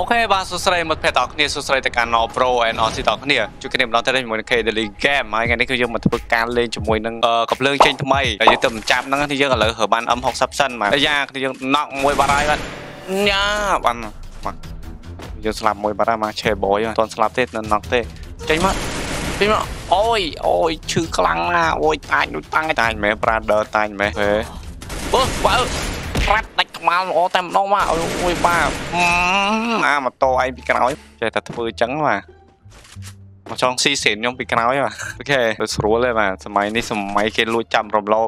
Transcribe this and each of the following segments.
អូខេបាទសួស្តីមិត្តភក្តិទាំងអស់គ្នាសួស្តីទៅកាន់ No Pro and OC ទាំងអស់គ្នាជួបគ្នាម្ដងទៀតជាមួយនឹង K Daily Game ហើយថ្ងៃនេះគឺយើងមកធ្វើការលេងជាមួយនឹងកំភ្លើងចេញថ្មីដែលយើងទៅបញ្ចាប់ហ្នឹងយើងឥឡូវរើបាន M60 សិនបាទយ៉ាគ្នាយើងណក់មួយបាត់ហើយបាទញ៉ាបានបាទយើងស្លាប់មួយបាត់ហើយមកឆេបយអត់ទាន់ស្លាប់ទេនៅណក់ទេចេញមកចេញមកអូយអូយឈឺខ្លាំងណាស់អូយតាចដូចតាំងតាចមែន Prader តាចមែនហេបើបើក្រាត់ ដាច់ខ្មៅល្អតែម្ដងមកអូយបាទអាម៉ូតូឯងពីក្រោយចេះតែធ្វើអញ្ចឹងបាទមកចង់ស៊ីសេនខ្ញុំពីក្រោយបាទអូខេទៅស្រួលទេបាទសម័យនេះសម័យគេលួចចាប់រំលោភ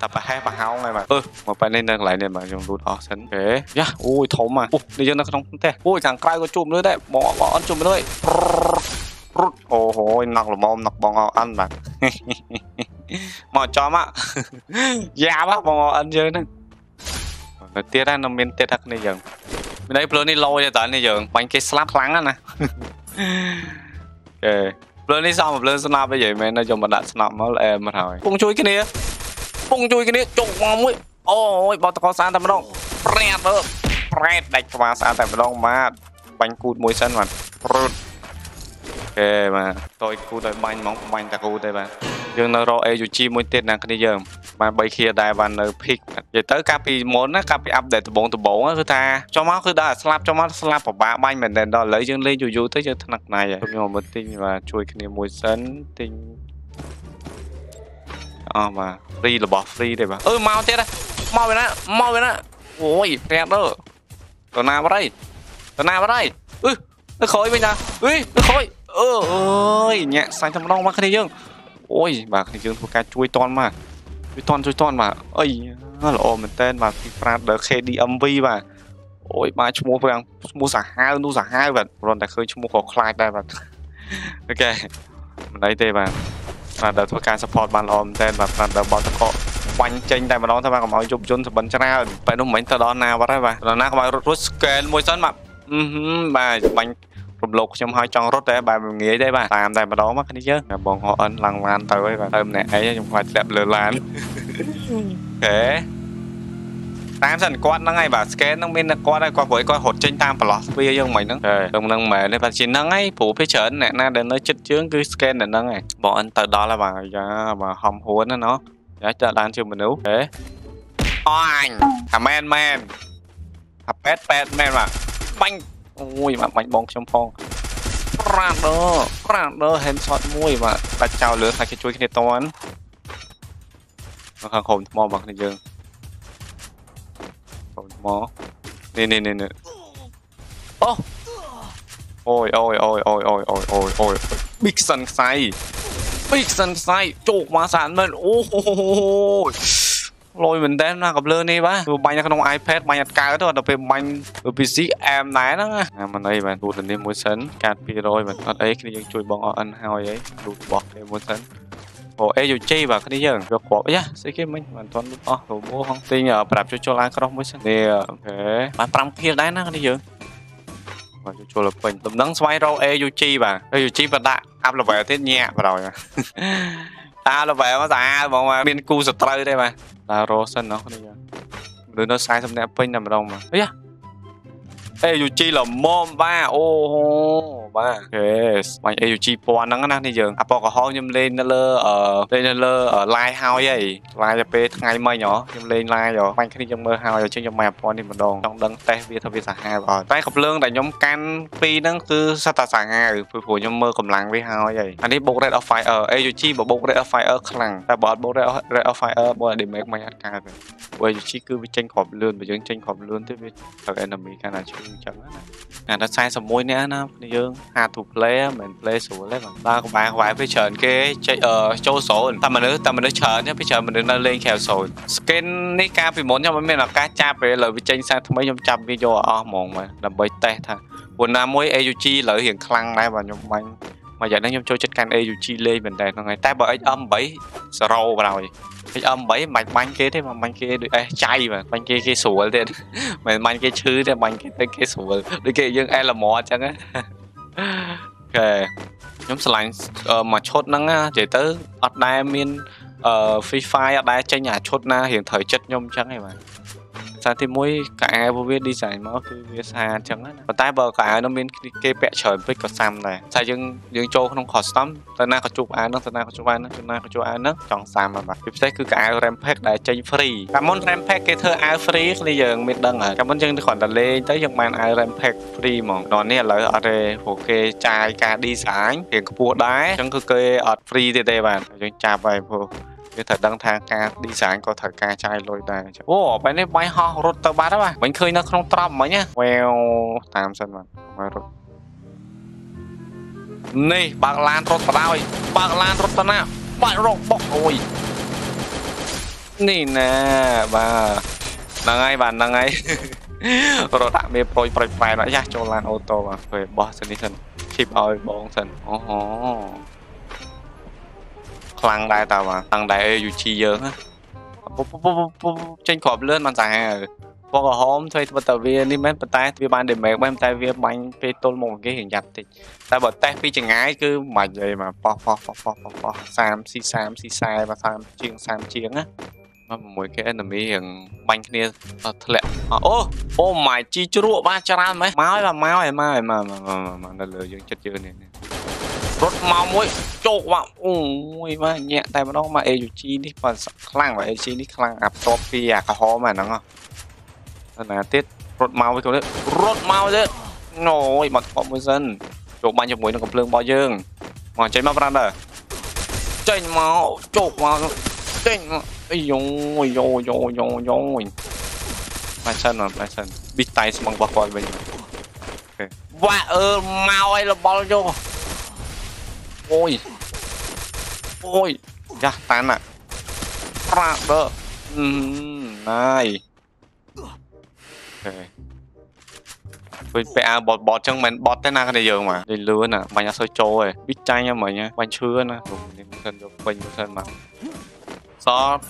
តែប្រហែសប្រហោងហើយបាទអឺមកពេលនេះនៅកន្លែងនេះបាទខ្ញុំលូតអស់សិនអូខេយ៉ាអូយធំបាទអូនេះយើងនៅក្នុងផ្ទះអូយខាងក្រៅក៏ជួបមនុស្សដែរបងបងអត់ជួបមនុស្សរុតអូហូយណក់ល្មមណក់បងអិនបាទមកចំមកយ៉ាបាទបងអិនយើងហ្នឹង នៅទៀតណាមានទៀតថាគ្នាយើងមានអីភ្លើនេះលយតែនេះយើងបាញ់គេស្លាប់ខ្លាំងណាអេភ្លើនេះសំភ្លើស្នាប់អីមែននៅយកមកដាក់ស្នាប់មកអែមកហើយពងជួយគ្នាពងជួយគ្នាចុកមកមួយអូយបោតកសានតែម្ដងប្រែតអើប្រែតដាច់ក្បាលស្អាតតែម្ដងបាទបាញ់គូតមួយសិនបាទព្រឹតអូខេបាទតយគូដោយបាញ់ហ្មងបាញ់តាគូទេបាទ យើងនៅរក AUG មួយទៀតណាគ្នាយើងបាន3ខៀដែរបាននៅ pick និយាយទៅកាលពីមុនណាកាលពី update ដំបូងដំបូងគឺថាចុះមកគឺដល់ស្លាប់ចុះមកស្លាប់ពិបាកបាញ់មែនតើដល់ឥឡូវយើងលេងយូរយូរទៅយើងថ្នាក់ណៃហើយខ្ញុំមកទិញបាទជួយគ្នាមួយសិនទិញអស់បាទ free របស់ free ទេបាទអឺមកទៀតមកវិញណាមកវិញណាអូយប្រាក់ទៅទៅណាបាត់ហើយទៅណាបាត់ហើយអឺទៅក្រោយវិញណាអឺទៅក្រោយអឺអើយញាក់សាញ់តែម្ដងមកគ្នាយើង អូយបាទគ្នាយើងធ្វើការជួយតន់មកជួយតន់ជួយតន់បាទអីល្អមែនតើបាទពីប្រាតដល់ KDMV បាទអូយបាទឈ្មោះប្រាំងឈ្មោះសាហាវនោះសាហាវបាទគ្រាន់តែឃើញឈ្មោះក៏ខ្លាចដែរបាទអូខេមិនអីទេបាទបាទដល់ធ្វើការ support បានល្អមែនតើបាទប្រាតដល់បោះតកបាញ់ចេញតែម្ដងទៅបាទកុំឲ្យយប់យន្តសបិនច្រើនពេលនោះមិញទៅដល់ណាបាត់ហើយបាទដល់ណាកុំឲ្យរត់ scan មួយសិនបាទអឺបាទបាញ់ រំលោភខ្ញុំឲ្យចង់រត់តែបែបងាយទេបាទតាមតែម្ដងមកគ្នាយើងបងហោអិនឡើងឡានទៅហើយបាទទៅម្នាក់ឯងខ្ញុំខ្លាចធ្លាក់លើឡានអូខេតាមសិនគាត់ហ្នឹងហើយបាទ scan ហ្នឹងមានគាត់ហើយគាត់ព្រោះគាត់រត់ចេញតាមប្រឡោះទ្វារយើងមិញហ្នឹងទៅហ្នឹងមែនទេបាទជាហ្នឹងហើយព្រោះពេលច្រើនអ្នកណាដែលនៅចិត្តជើងគឺ scan តែហ្នឹងហើយបងអិនទៅដល់ហើយបាទយ៉ាបាទហំហួនណាណោះយ៉ាចាក់ឡានជាមនុស្សហេអញអាមែនមែនអាប៉ែតប៉ែតមែនបាទបាញ់ អូយបាទបាញ់បងខ្ញុំផងប្រាដឺប្រាដឺ headshot មួយបាទដាច់ចោលលើថាគេជួយគ្នាតន់មកខាងក្រុមថ្មរបស់គ្នាយើងក្រុមថ្មនេះនេះនេះអូអូយអូយអូយអូយអូយអូយអូយអូយ Big Sun ខ្សែ Big Sun ខ្សែជោគមកសានមែនអូ លយមែនតើណាកំលើនេះបាទព្រោះបាញ់នៅក្នុង iPad បាញ់អត់កើតទៅដល់ពេលបាញ់ PC អែមដែរហ្នឹងណាមិនអីបាទទូទៅនេះមួយសិនកាត់200បាទអត់អីគ្នាយើងជួយបងអអិនហើយអីទូរបស់គេមួយសិនអូអេយូជីបាទគ្នាយើងយកគ្រាប់យ៉ាស្អីគេមិញមិនទាន់អស់រូបហងទិញប្រាប់ជួយចូលអានក្រោះមួយសិននេះអូខេបាន5ភាគដែរណាគ្នាយើងបាទចូលទៅពេញដំណឹងស្វែងរក AUG បាទ AUG បដាក់ up level ទៀតញាក់បណ្ដោយតា level មកស្អាតបងមានគូសត្រូវទេបាទ ដើររសិនណោះគ្នាមនុស្សនៅ40នាក់ពេញតែម្ដងមកអីយ៉ា អេ UG លមមបាទអូបាទអូខេបាញ់ AUG ពណ៌ហ្នឹងណានេះយើងអាពណ៌ក្រហមខ្ញុំលេងនៅលើអឺលេងនៅលើ live ហើយហី live ទៅពេលថ្ងៃមិញហ៎ខ្ញុំលេង live ហ៎បាញ់គ្នាខ្ញុំមើលហើយចឹងខ្ញុំមកអាពណ៌នេះម្ដងចង់ដឹងតេស្តវាថាវាសាហាវអត់តែកំភ្លើងដែលខ្ញុំកាន់ពីរហ្នឹងគឺសត្វតាសាហាវព្រោះខ្ញុំមើលកម្លាំងវាហើយហីអានេះបូក rate of fire AUG បើបូក rate of fire ខ្លាំងតែបើអត់បូក rate of fire បើ damage មិនអត់កើតទេ ព្រោះ AUG គឺវាចេញគ្រាប់លឿនបើយើងចេញគ្រាប់លឿនទៅវាត្រូវ enemy កាន់តែឈឺអញ្ចឹងណាអាតែ41នាក់ណាយើង hard to play មិន play ស្រួលទេបាទដើរក្បែរក្បែរពេលច្រើនគេចេញចូលសូនតែមនុស្សតែមនុស្សច្រើនពេលច្រើនមនុស្សនៅលេងខែសូន skin នេះកាលពីមុនខ្ញុំមិនមានឱកាសចាប់ពេលឥឡូវវាចេញសារថ្មីខ្ញុំចាប់វាយកអស់ហ្មងបាទដើម្បីតេស្តថាព្រោះណាមួយ AUG ឥឡូវរៀងខ្លាំងដែរបាទខ្ញុំបាញ់មកយ៉ាងនេះខ្ញុំចូលចិត្តកាន់ AUG លេងមែនតើហ្នឹងហើយតែបើ XM8 0បណ្ដោយ XM8 មិនបាច់បាញ់គេទេបាញ់គេដូច S ចៃបាទបាញ់គេគេស្រួលទៀតមិនបាញ់គេឈឺទេបាញ់គេទៅគេស្រួលដូចគេយើង Elmo អញ្ចឹងណាអូខេខ្ញុំឆ្លាញ់មួយឈុតហ្នឹងនិយាយទៅអត់ដែលមានអឺ Free Fire អត់ដែលចេញអាឈុតណារៀងត្រូវចិត្តខ្ញុំអញ្ចឹងឯងបាទ សារទី1កៅអៅពួកវា design មកគឺវាស្អាតអញ្ចឹងណាប៉ុន្តែបើកៅអៅនោះមានគេពាក់ច្រើនពេកក៏សាំដែរតែយើងយើងចូលក្នុង custom ទៅណាក៏ជួបអាវហ្នឹងទៅណាក៏ជួបអាវហ្នឹងទៅណាក៏ជួបអាវហ្នឹងចង់សាំមកបាទពិសេសគឺកៅអៅ Rampack ដែលចេញ free កាលមុន Rampack គេធ្វើអាវ free គ្នាយើងមានដឹងហើយកាលមុនយើងគ្រាន់តែលេងទៅយើងបានអាវ Rampack free ហ្មងដល់នេះឥឡូវអត់ទេព្រោះគេចាយការ design រៀងខ្ពស់ដែរអញ្ចឹងគឺគេអត់ free ទេទេបាទយើងចាប់ហើយព្រោះ វាត្រូវដឹងថាការ design ក៏ត្រូវការចាយលុយដែរអូបែបនេះបាយហោះរត់ទៅបាត់ហើយបាទមិញឃើញនៅក្នុងត្រប់មិញណាវ៉ែវតាមសិនបាទមករត់នេះបើកឡានរត់បដ ாய் បើកឡានរត់ទៅណាបាច់រកបុកអូយនេះណាបាទហ្នឹងហើយបាទហ្នឹងហើយរត់ដាក់មេប្រួយប្រុចប្រែយ៉ាស់ចូលឡានអូតូបាទពេលបោះសិននេះសិនឈីបឲ្យបងសិនអូហូ ខ្លាំងដែរតើបាទខ្លាំងដែរ UG យើងណាចេញក្របលឿនបានសាហាវពណ៌ក្រហមធ្វើធ្វើតើវានេះមែនប៉ុន្តែវាបាន damage មែនតែវាបាញ់ពេលទល់មុខគេរៀងយ៉ាប់តិចតែបើតេសពីចងាយគឺមិនបាច់ទេមកប៉ោះប៉ោះប៉ោះប៉ោះប៉ោះ30 C30 C40 បាទ30ជាង30ជាងណាមកមួយគេ enemy រៀងបាញ់គ្នាធ្លាក់អូអូ my ជីជ្រក់បាទច្រើនម៉េះមកហើយបាទមកហើយមកហើយមកមកនៅលើយើងចិត្តយើងនេះ រត់មកមួយជោគបាទអូយបាទញាក់តែម្ដងមក AUG នេះបាទខ្លាំងបាទ AUG នេះខ្លាំងអាបន្ទាប់ពីអាក្រហមអាហ្នឹងហ៎ណាទៀតរត់មកវិញទៅរត់មកទៀតអូយមកថប់មួយសិនជោគបាញ់ជាមួយនឹងកំភ្លើងរបស់យើងមកចេញមកប្រាំដែរចេញមកជោគមកចេញមកអីយ៉យយ៉យយ៉យយ៉យមកសិនមកសិនប៊ីតៃស្មងរបស់គាត់វិញវ៉ាអឺមកឲ្យរបល់យក អូយអូយយ៉ាតាន់អាប្រាដឺណាយអូខេវិញពាក់អាវបតបតចឹងមិនបតទេណាគ្នាយើងមកលេលឿនណាបាញ់អត់សូវចូលទេវិចាញ់ហ្មងបាញ់ឈឿណានេះមិនសិនយកពេញមិនសិនមកស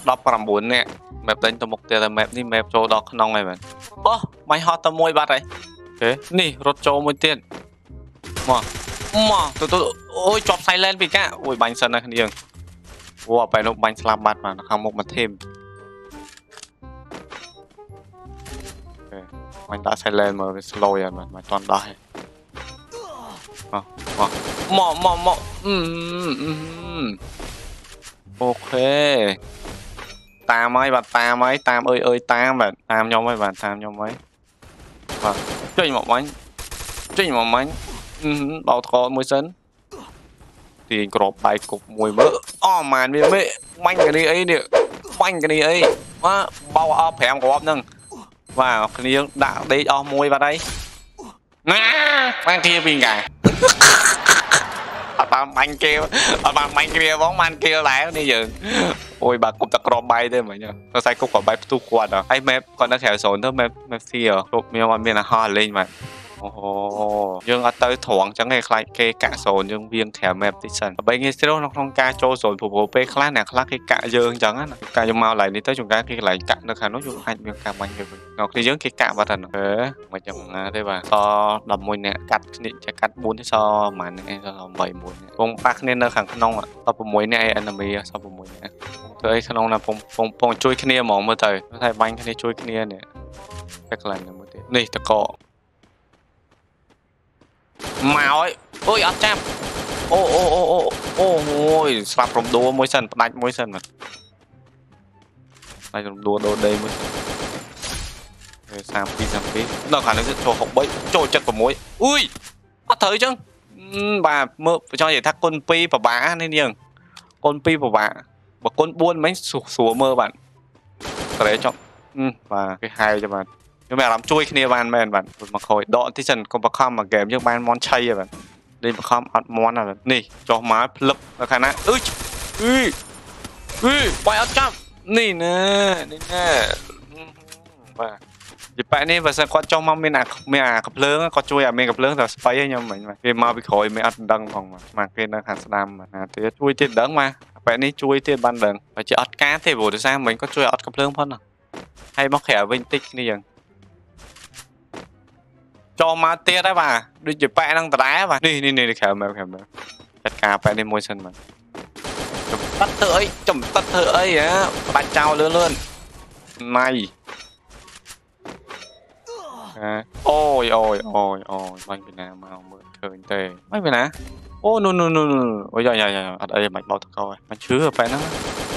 19នាក់ map ដេញទៅមុខទៀតតែ map នេះ map ចូលដល់ក្នុងហើយមែនអូបាញ់ហត់ទៅមួយបាត់ហើយអូខេនេះរត់ចូលមួយទៀតមកមកទៅទៅ អូយជាប់ silent ពីកាអូយបាញ់សិនណាគ្នាយើងអូបែរនោះបាញ់ស្លាប់បាត់មកខាងមុខមកធីមបាញ់ដាក់ silent មើលវា slow យ៉ាងមិនមិនតាន់ដោះទេមកមកមកមកអឺអូខេតាមហើយបាទតាមហើយតាមអើយអើយតាមបាទតាមខ្ញុំហើយបាទតាមខ្ញុំហើយបាទចេញមកបាញ់ចេញមកបាញ់បោតកមួយសិន ទាញក្របបែកគប់មួយមើលអូម៉ានវាមេបាញ់គ្នាអីនេះបាញ់គ្នាអីបាទបោអស់5គ្រាប់ហ្នឹងបាទគ្នាយើងដាក់ដេកអស់មួយបាត់ហើយណាបានគ្នាពីកាអត់បានបាញ់គេអត់បានបាញ់គ្នាហ្មងបានគេដែរនេះយើងអូយបាទគប់តែក្របបាយទេមិញទៅខ្សែគប់ក្របបាយផ្ទុះគាត់ហើយ map គាត់នៅក្រៅហ្សូនទៅ map map ស៊ីគ្រប់ខ្ញុំអត់មានអាហោះលេងបាទ អូយើងអត់ទៅត្រង់ចឹងទេខ្លាចគេកាក់សូនយើងវៀងក្រៅ map តិចសិនដើម្បីងាយស្រួលនៅក្នុងការចូលសូនព្រោះពេលខ្លះអ្នកខ្លះគេកាក់យើងចឹងណាកាក់យើងមកឡៃនេះទៅជួនកាលគេកន្លែងកាក់នៅខាងនោះយើងអាចមានការបាញ់គេវិញនៅគ្នាយើងគេកាក់បាត់ហ្នឹងអឺមិនចឹងណាទេបាទស11នាក់កាត់គ្នាចេះកាត់4ទេសប្រហែលនេះស8 1នាក់ពងប៉ះគ្នានៅខាងក្នុង16នាក់ឯ enemy 16នាក់ធ្វើអីក្នុងណាពងពងពងជួយគ្នាហ្មងមើលទៅតែបាញ់គ្នាជួយគ្នានេះតែកន្លែងមួយទៀតនេះតក មកអើយអូយអត់ចាប់អូអូអូអូអូអូយស្លាប់រំដួលមួយសិនផ្ដាច់មួយសិនបាទផ្ដាច់រំដួលដូរដីមួយសិន32 32ដល់ខាងនេះចូល63ចូល76អុយអត់ត្រូវអញ្ចឹងបាទមើលចង់និយាយថាគុណ2ពិបាកនេះយើងគុណ2ពិបាកបើគុណ4មិញស្រួលមើលបាទត្រេចប់បាទគេហៅចាំបាទ ខ្ញុំមានអារម្មណ៍ជួយគ្នាបានមែនបាទមកខូចដកតិចសិនកុំបខំមកហ្គេមយើងបានមន់ឆៃហើយបាទលេងបខំអត់មន់ហើយនេះចុះមកភ្លឹបនៅខាងណាអឺអឺអឺបាយអត់ចាប់នេះណានេះណាបាទយីប៉ែនេះបើសិនគាត់ចុះមកមានអាមានអាកំភ្លើងគាត់ជួយអាមានកំភ្លើងតែស្បៃឲ្យខ្ញុំមិញគេមកពីក្រោយមិនអត់ដឹងផងមកគេនៅខាងស្ដាំណាទៀតជួយទៀតដឹងមកប៉ែនេះជួយទៀតបានដឹងបើជាអត់ការទេព្រោះដោយសារមិញគាត់ជួយអត់កំភ្លើងផងហើយមកក្រៅវិញតិចគ្នាយ៉ាង ចូលមកទៀតហើយបាទដូចជាប៉ែនឹងដដែលបាទនេះនេះនេះក្រៅមកក្រៅមកចាត់ការប៉ែនេះមួយសិនបាទចំតិតធ្វើអីចំតិតធ្វើអីហ៎បាច់ចោលលឿនលឿនម៉ៃអូយអូយអូយអូយបាញ់ពីណាមកមើលឃើញទេបាញ់ពីណាអូនូនូនូអូយយ៉ាយ៉ាអត់អីមិនបោកតកោមិនឈឺប៉ែហ្នឹង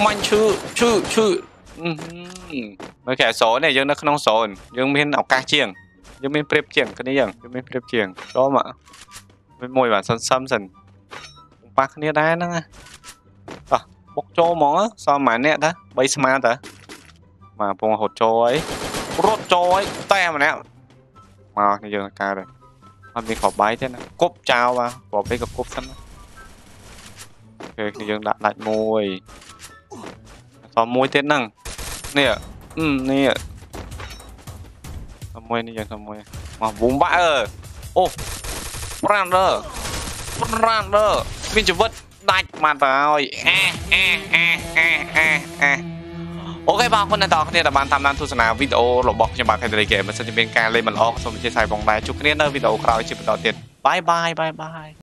មិនឈឺឈឺឈឺមកខែសូននេះយើងនៅក្នុងសូនយើងមានឱកាសជាង យើងមានព្រៀបជាងគ្នាយើងយើងមានព្រៀបជាងចូលមកមួយមួយបាទសិនសឹមសិនប៉ះគ្នាដែរហ្នឹងណាតោះបុកចូលហ្មងសមម៉ាអ្នកតា3ស្មាតើមកពងរត់ចូលអីរត់ចូលអីតែម្នាក់មកនេះយើងកើតហើយអត់មានខបបាយទេណាគប់ចោលបាទព្រោះពេលក៏គប់សិនអូខេគ្នាយើងដាក់ដាច់មួយសមមួយទៀតហ្នឹងនេះអឺនេះស មមួយនេះយើងសមមួយមកវុំបាក់អើអូប្រាំដឺប្រាំដឺមានជីវិតដាច់មកទៅហើយអេអេអេអេអេអេ OK បងប្អូនអ្នកទាំងអស់គ្នាដែលបានតាមដានទស្សនាវីដេអូរបស់ខ្ញុំបាទ Henry Game បើសិនជាមានការលេងមិនល្អសូមអធិស្ឋានផងដែរជួបគ្នានៅវីដេអូក្រោយជាបន្តទៀត bye bye bye bye